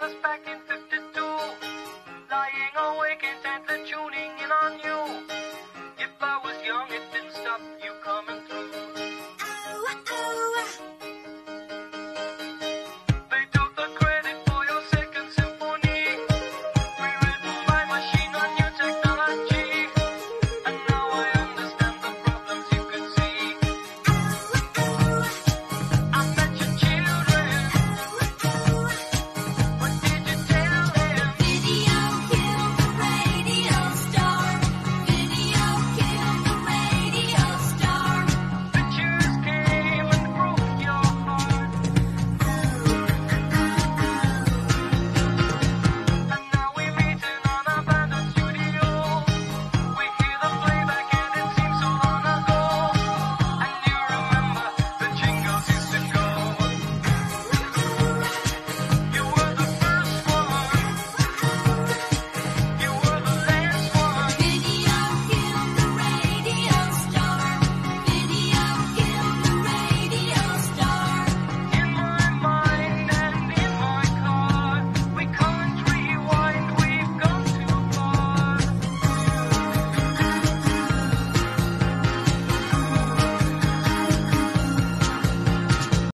Alice back in 52. Lying awake intently tuning in on you.